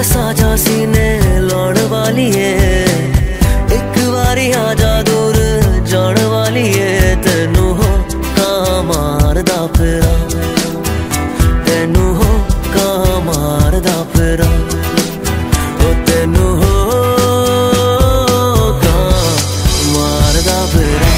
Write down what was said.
ਉਹ ਸਾਜਾ ਸੀਨੇ ਲਾਉਣ ਵਾਲੀ ਏ ਇੱਕ ਵਾਰੀ ਆ ਜਾ ਦੂਰ, ਜਾਣ ਵਾਲੀ ਏ ਤੈਨੂੰ ਹੋ ਕਾ ਮਾਰਦਾ ਫਿਰਾਂ। ਤੈਨੂੰ ਹੋ ਕਾ ਮਾਰਦਾ ਫਿਰਾਂ। ਉਹ ਤੈਨੂੰ ਹੋ ਕਾ ਮਾਰਦਾ ਫਿਰਾਂ।